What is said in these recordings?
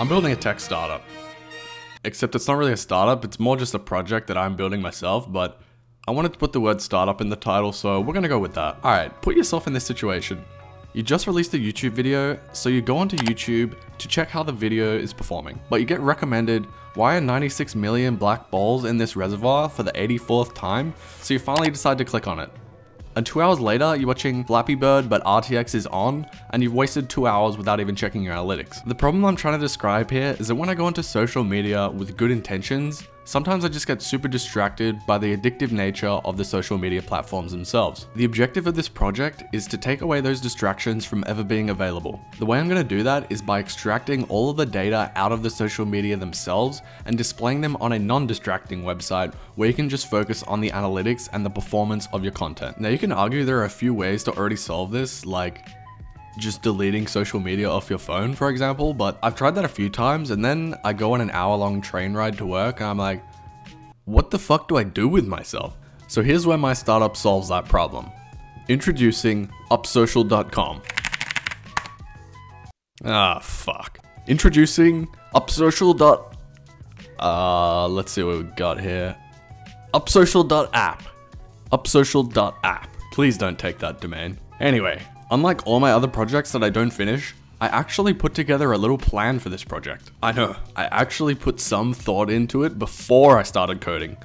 I'm building a tech startup. Except it's not really a startup, it's more just a project that I'm building myself, but I wanted to put the word startup in the title, so we're gonna go with that. Alright, put yourself in this situation. You just released a YouTube video, so you go onto YouTube to check how the video is performing. But you get recommended, why are 96 million black balls in this reservoir for the 84th time? So you finally decide to click on it. And two hours later, you're watching Flappy Bird, but RTX is on, and you've wasted two hours without even checking your analytics. The problem I'm trying to describe here is that when I go onto social media with good intentions, Sometimes I just get super distracted by the addictive nature of the social media platforms themselves. The objective of this project is to take away those distractions from ever being available. The way I'm going to do that is by extracting all of the data out of the social media themselves and displaying them on a non-distracting website where you can just focus on the analytics and the performance of your content. Now you can argue there are a few ways to already solve this, like just deleting social media off your phone, for example, but I've tried that a few times and then I go on an hour long train ride to work and I'm like, what the fuck do I do with myself? So here's where my startup solves that problem. Introducing upsocial.com. Ah, fuck. Introducing upsocial. Uh, let's see what we got here. Upsocial.app. Upsocial.app. Please don't take that domain. Anyway, Unlike all my other projects that I don't finish, I actually put together a little plan for this project. I know, I actually put some thought into it before I started coding,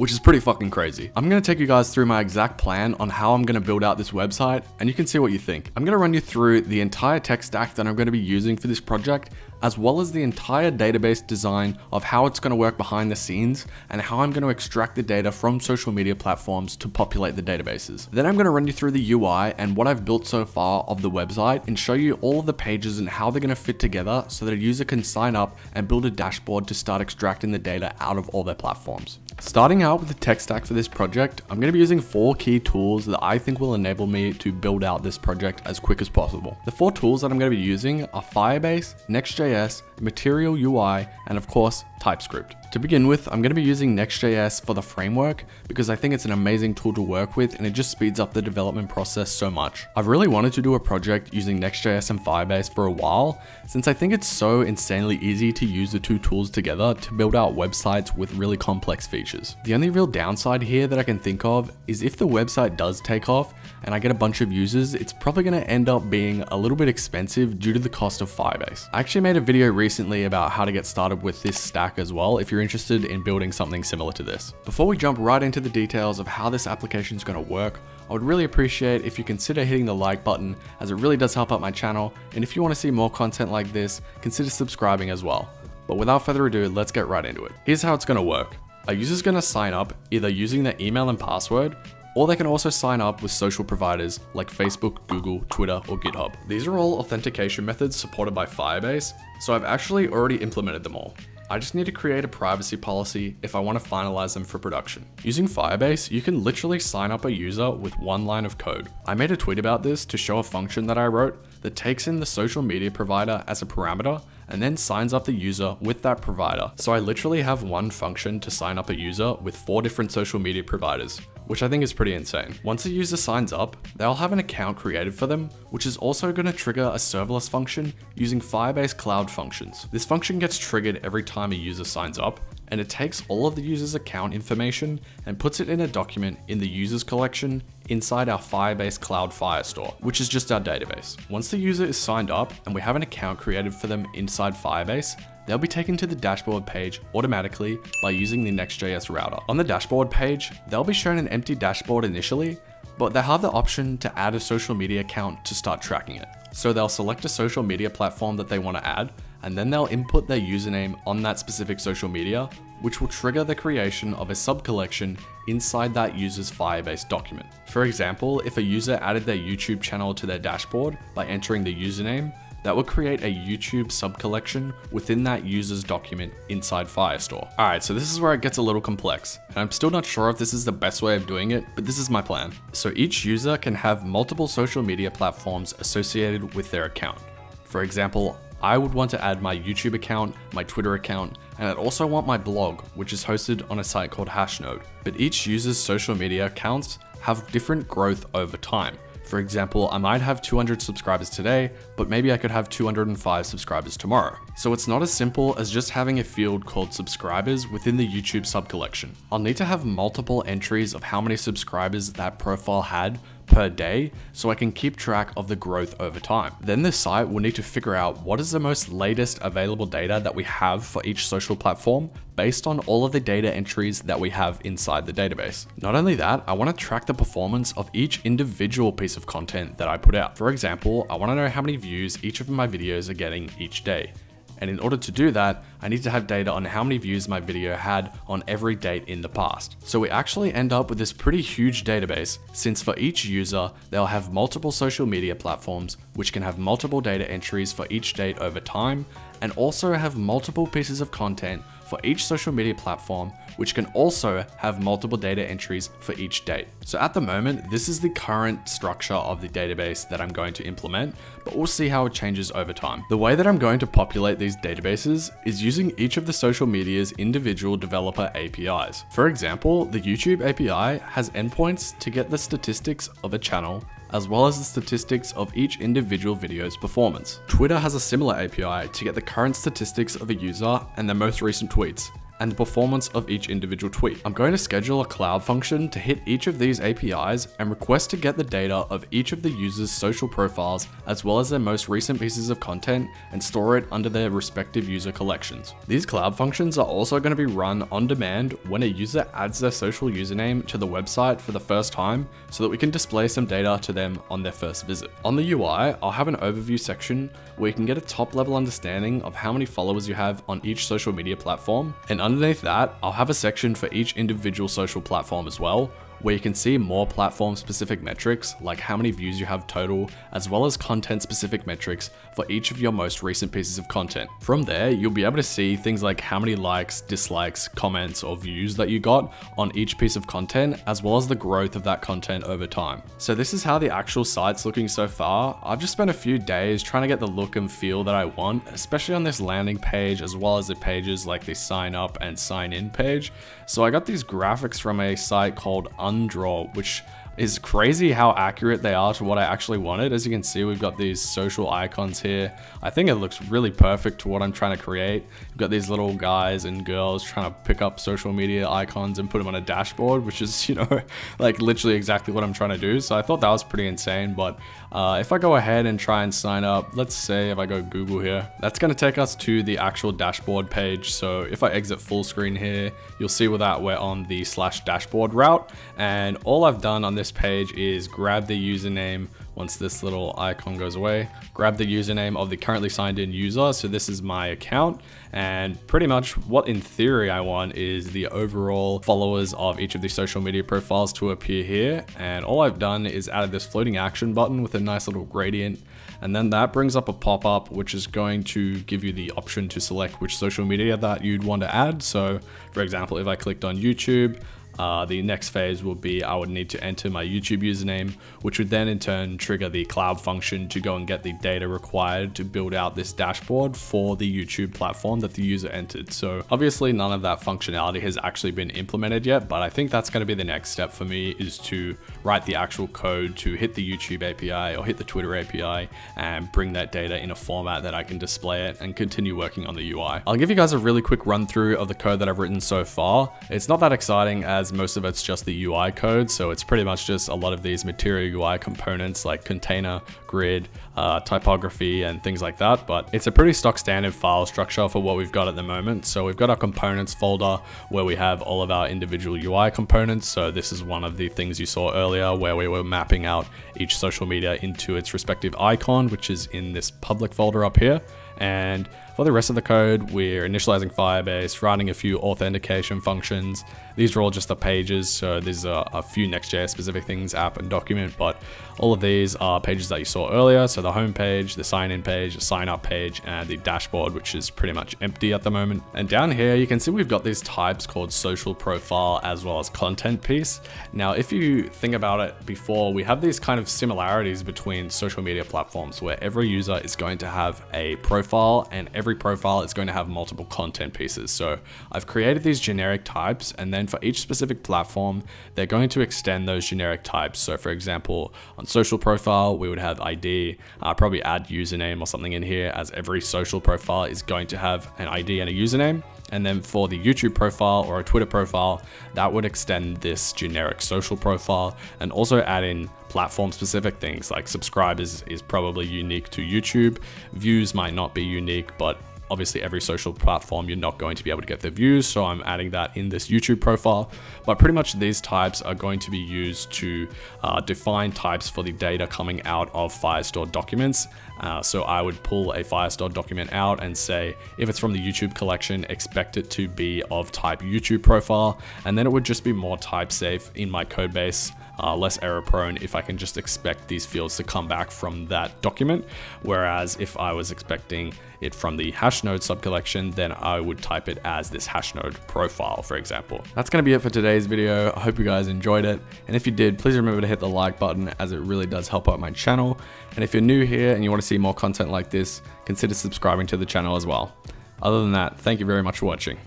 which is pretty fucking crazy. I'm gonna take you guys through my exact plan on how I'm gonna build out this website, and you can see what you think. I'm gonna run you through the entire tech stack that I'm gonna be using for this project, as well as the entire database design of how it's going to work behind the scenes and how I'm going to extract the data from social media platforms to populate the databases. Then I'm going to run you through the UI and what I've built so far of the website and show you all of the pages and how they're going to fit together so that a user can sign up and build a dashboard to start extracting the data out of all their platforms. Starting out with the tech stack for this project, I'm going to be using four key tools that I think will enable me to build out this project as quick as possible. The four tools that I'm going to be using are Firebase, Next.js, Material UI, and of course, TypeScript. To begin with, I'm going to be using Next.js for the framework because I think it's an amazing tool to work with and it just speeds up the development process so much. I've really wanted to do a project using Next.js and Firebase for a while since I think it's so insanely easy to use the two tools together to build out websites with really complex features. The only real downside here that I can think of is if the website does take off and I get a bunch of users, it's probably going to end up being a little bit expensive due to the cost of Firebase. I actually made a video recently about how to get started with this stack as well if you're interested in building something similar to this. Before we jump right into the details of how this application is going to work, I would really appreciate if you consider hitting the like button as it really does help out my channel and if you want to see more content like this, consider subscribing as well. But without further ado, let's get right into it. Here's how it's going to work. A user is going to sign up either using their email and password or they can also sign up with social providers like Facebook, Google, Twitter, or GitHub. These are all authentication methods supported by Firebase, so I've actually already implemented them all. I just need to create a privacy policy if I want to finalize them for production. Using Firebase, you can literally sign up a user with one line of code. I made a tweet about this to show a function that I wrote that takes in the social media provider as a parameter and then signs up the user with that provider. So I literally have one function to sign up a user with four different social media providers which I think is pretty insane. Once a user signs up, they'll have an account created for them, which is also going to trigger a serverless function using Firebase Cloud Functions. This function gets triggered every time a user signs up, and it takes all of the user's account information and puts it in a document in the users collection inside our Firebase Cloud Firestore, which is just our database. Once the user is signed up and we have an account created for them inside Firebase, they'll be taken to the dashboard page automatically by using the Next.js router. On the dashboard page, they'll be shown an empty dashboard initially, but they'll have the option to add a social media account to start tracking it. So they'll select a social media platform that they want to add, and then they'll input their username on that specific social media, which will trigger the creation of a sub-collection inside that user's Firebase document. For example, if a user added their YouTube channel to their dashboard by entering the username, that will create a YouTube subcollection within that user's document inside Firestore. Alright, so this is where it gets a little complex, and I'm still not sure if this is the best way of doing it, but this is my plan. So each user can have multiple social media platforms associated with their account. For example, I would want to add my YouTube account, my Twitter account, and I'd also want my blog, which is hosted on a site called Hashnode. But each user's social media accounts have different growth over time. For example, I might have 200 subscribers today, but maybe I could have 205 subscribers tomorrow. So it's not as simple as just having a field called subscribers within the YouTube subcollection. I'll need to have multiple entries of how many subscribers that profile had per day so I can keep track of the growth over time. Then the site will need to figure out what is the most latest available data that we have for each social platform based on all of the data entries that we have inside the database. Not only that, I want to track the performance of each individual piece of content that I put out. For example, I want to know how many views each of my videos are getting each day. And in order to do that, I need to have data on how many views my video had on every date in the past. So we actually end up with this pretty huge database, since for each user, they'll have multiple social media platforms, which can have multiple data entries for each date over time, and also have multiple pieces of content for each social media platform, which can also have multiple data entries for each date. So at the moment, this is the current structure of the database that I'm going to implement, but we'll see how it changes over time. The way that I'm going to populate these databases is using each of the social media's individual developer APIs. For example, the YouTube API has endpoints to get the statistics of a channel as well as the statistics of each individual video's performance. Twitter has a similar API to get the current statistics of a user and their most recent tweets and the performance of each individual tweet. I'm going to schedule a cloud function to hit each of these APIs and request to get the data of each of the user's social profiles as well as their most recent pieces of content and store it under their respective user collections. These cloud functions are also going to be run on demand when a user adds their social username to the website for the first time so that we can display some data to them on their first visit. On the UI, I'll have an overview section where you can get a top level understanding of how many followers you have on each social media platform and underneath that, I'll have a section for each individual social platform as well, where you can see more platform specific metrics like how many views you have total, as well as content specific metrics for each of your most recent pieces of content. From there, you'll be able to see things like how many likes, dislikes, comments, or views that you got on each piece of content, as well as the growth of that content over time. So this is how the actual site's looking so far. I've just spent a few days trying to get the look and feel that I want, especially on this landing page, as well as the pages like the sign up and sign in page. So I got these graphics from a site called Undraw, which is crazy how accurate they are to what I actually wanted. As you can see, we've got these social icons here. I think it looks really perfect to what I'm trying to create. We've got these little guys and girls trying to pick up social media icons and put them on a dashboard, which is, you know, like literally exactly what I'm trying to do. So I thought that was pretty insane. But uh, if I go ahead and try and sign up, let's say if I go Google here, that's going to take us to the actual dashboard page. So if I exit full screen here, you'll see with that we're on the slash dashboard route. And all I've done on this page is grab the username once this little icon goes away, grab the username of the currently signed in user. So this is my account and pretty much what in theory I want is the overall followers of each of the social media profiles to appear here. And all I've done is added this floating action button with a nice little gradient. And then that brings up a pop-up, which is going to give you the option to select which social media that you'd want to add. So for example, if I clicked on YouTube, uh, the next phase will be I would need to enter my YouTube username, which would then in turn trigger the cloud function to go and get the data required to build out this dashboard for the YouTube platform that the user entered. So obviously none of that functionality has actually been implemented yet, but I think that's going to be the next step for me is to write the actual code to hit the YouTube API or hit the Twitter API and bring that data in a format that I can display it and continue working on the UI. I'll give you guys a really quick run through of the code that I've written so far. It's not that exciting as most of it's just the UI code. So it's pretty much just a lot of these material UI components like container, grid, uh, typography, and things like that. But it's a pretty stock standard file structure for what we've got at the moment. So we've got our components folder where we have all of our individual UI components. So this is one of the things you saw earlier where we were mapping out each social media into its respective icon, which is in this public folder up here. And for the rest of the code, we're initializing Firebase, writing a few authentication functions. These are all just the pages, so there's a, a few Next.js specific things, app and document, but all of these are pages that you saw earlier. So the home page, the sign in page, the sign up page, and the dashboard, which is pretty much empty at the moment. And down here, you can see we've got these types called social profile as well as content piece. Now, if you think about it before, we have these kind of similarities between social media platforms where every user is going to have a profile profile and every profile is going to have multiple content pieces. So I've created these generic types and then for each specific platform, they're going to extend those generic types. So for example, on social profile, we would have ID, uh, probably add username or something in here as every social profile is going to have an ID and a username. And then for the YouTube profile or a Twitter profile, that would extend this generic social profile and also add in platform specific things like subscribers is probably unique to YouTube. Views might not be unique, but obviously every social platform you're not going to be able to get the views so I'm adding that in this YouTube profile. But pretty much these types are going to be used to uh, define types for the data coming out of Firestore documents. Uh, so I would pull a Firestore document out and say if it's from the YouTube collection expect it to be of type YouTube profile. And then it would just be more type safe in my code base uh, less error prone if I can just expect these fields to come back from that document. Whereas if I was expecting it from the hash hashnode subcollection, then I would type it as this hashnode profile, for example. That's gonna be it for today's video. I hope you guys enjoyed it. And if you did, please remember to hit the like button as it really does help out my channel. And if you're new here and you wanna see more content like this, consider subscribing to the channel as well. Other than that, thank you very much for watching.